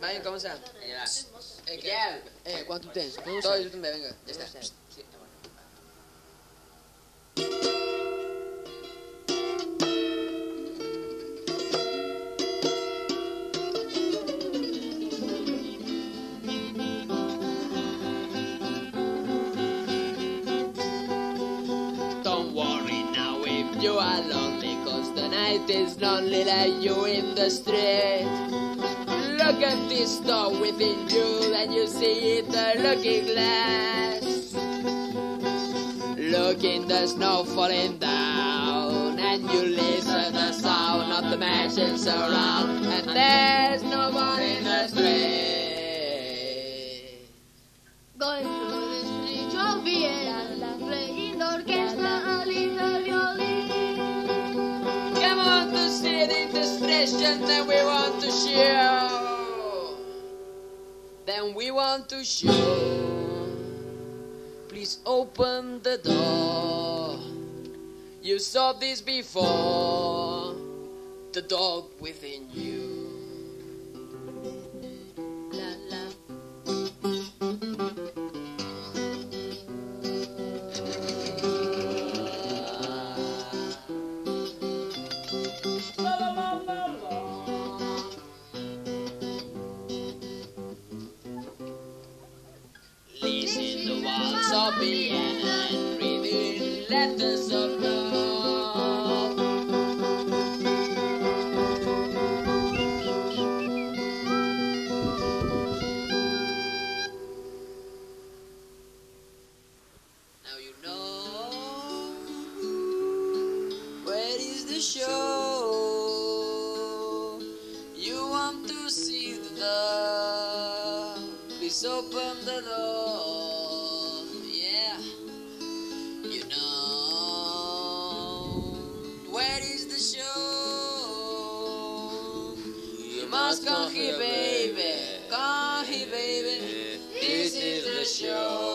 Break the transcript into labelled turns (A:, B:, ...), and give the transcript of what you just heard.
A: Vai, començar.
B: Ja.
A: Eh, eh, quan tu tens?
C: No ho
A: Tot,
C: sé.
A: jo també, vinga, ja
C: No ho
A: està.
C: sé.
B: Sí, bueno.
A: Don't worry now if you are lonely, cause the night is lonely like you in the street. Look at this door within you, and you see it the looking glass. Look in the snow falling down, and you listen the sound of the machines around, and there's no one in the street.
D: Going through the streets of Vienna, playing orchestra a little violin.
A: Come on the station, then we want to show. Then we want to show. Please open the door. You saw this before. The dog within you. Vienna and reading letters of love. Now you know where is the show. You want to see the please open the door. You know where is the show. You must come here, baby. Come here, baby. This is the show.